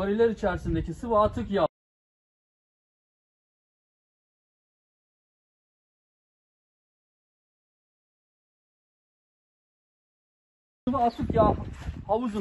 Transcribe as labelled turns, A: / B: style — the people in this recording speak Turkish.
A: Variller içerisindeki sıvı atık yağ sıvı atık yağ havuzu